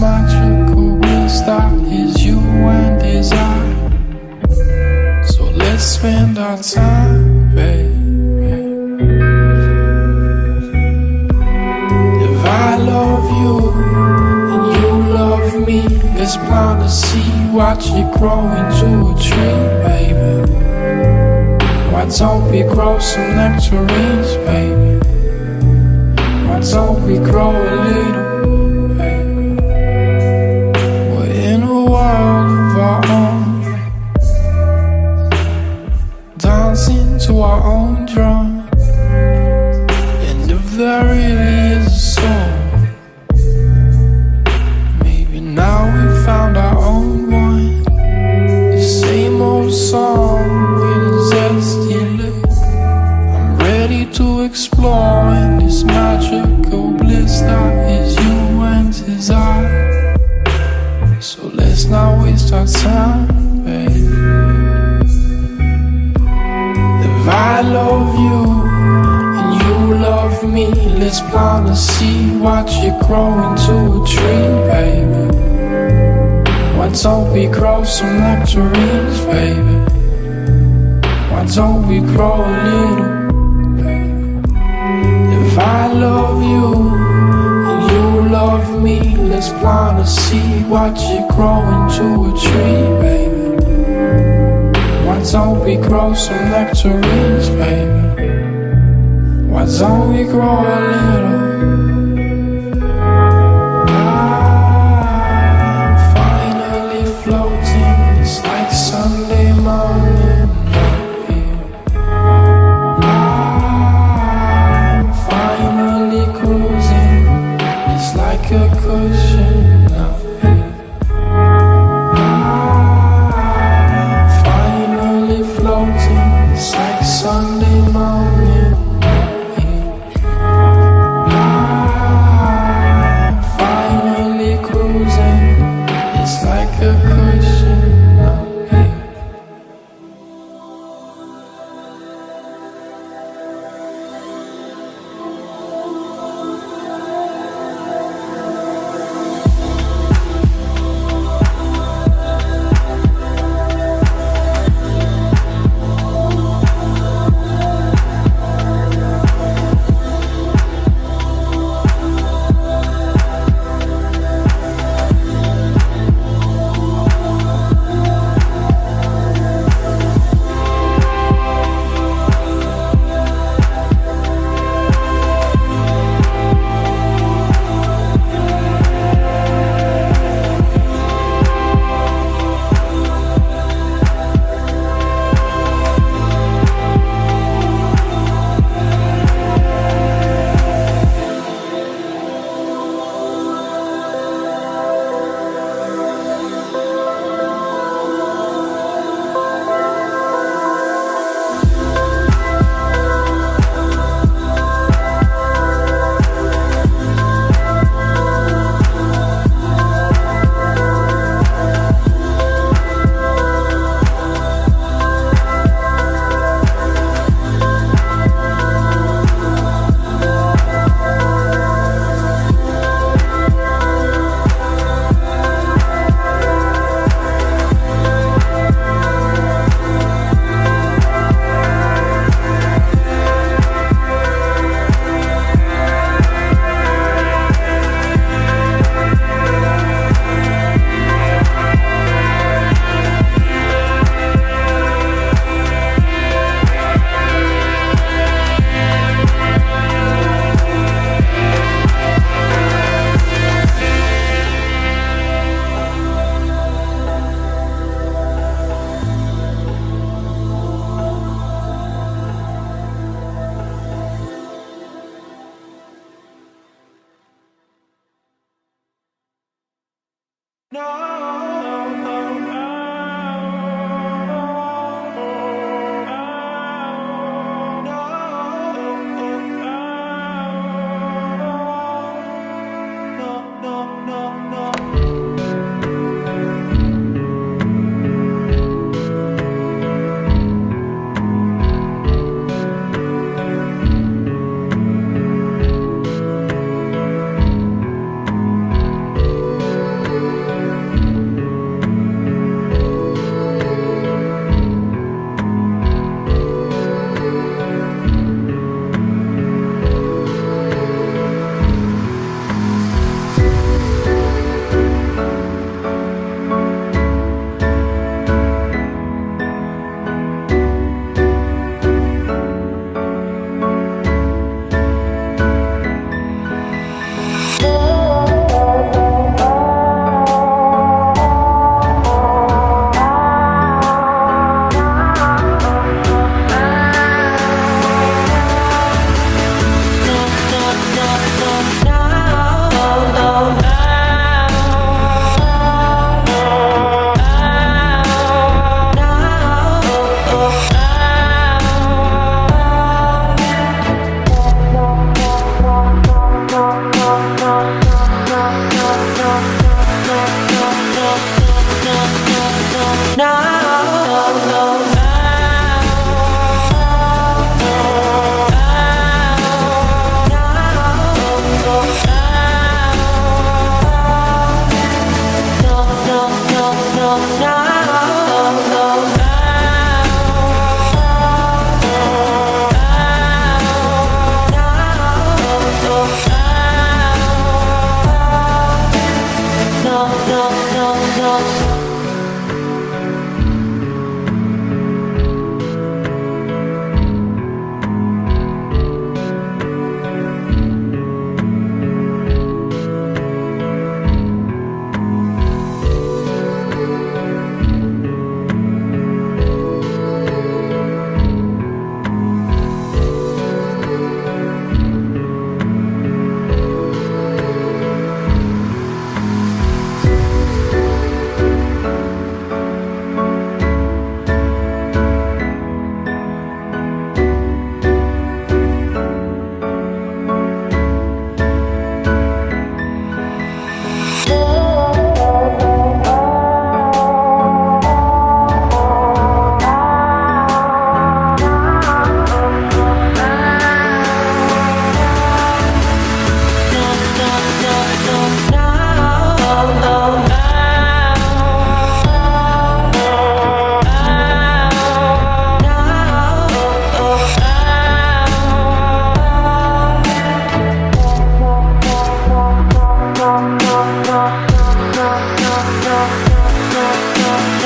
magical bliss that is you and I. So let's spend our time, baby. If I love you and you love me, let's plant a seed, watch it grow into a tree, baby. Why don't we grow some nectarines, baby? Why don't we grow a little, let's plant a seed, watch it grow into a tree, baby. Why don't we grow some nectarines, baby? Why don't we grow a little? If I love you and you love me, let's plant a seed, watch it grow into a tree, baby. Why don't we grow some nectarines, baby? Why don't we grow a little?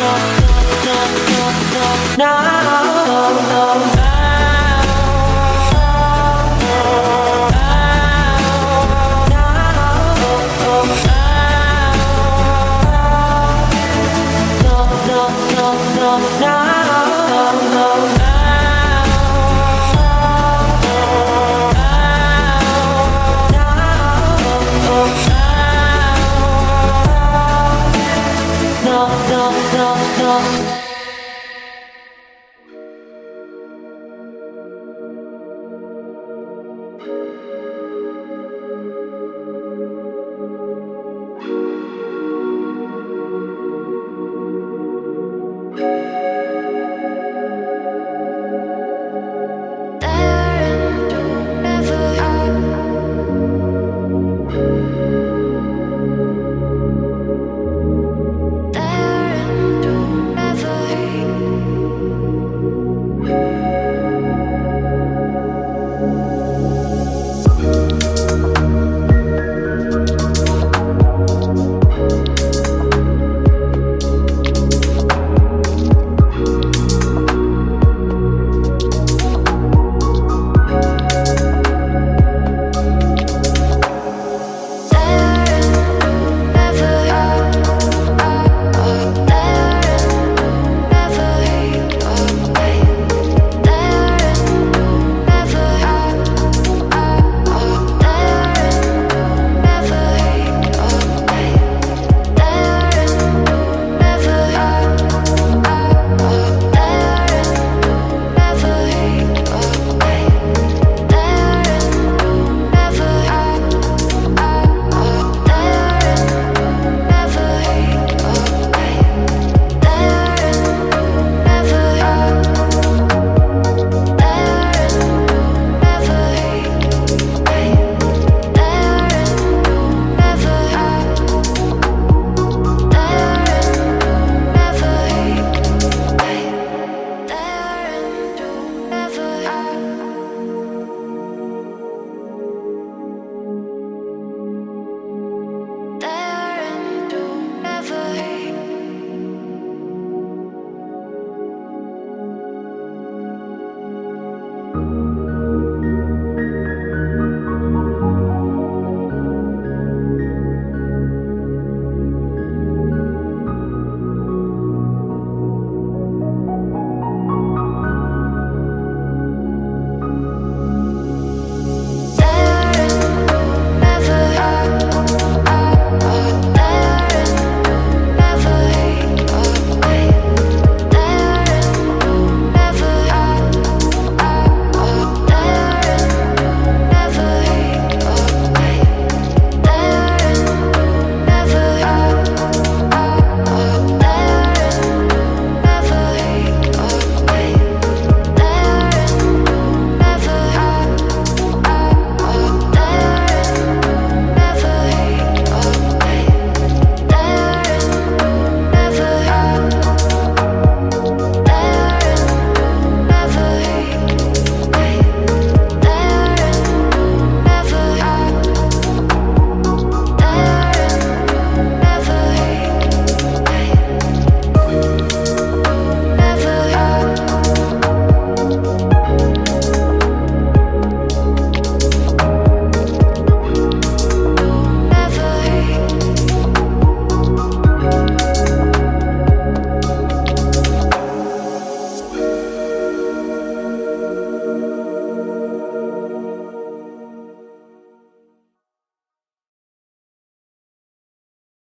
no, no, no, no, no.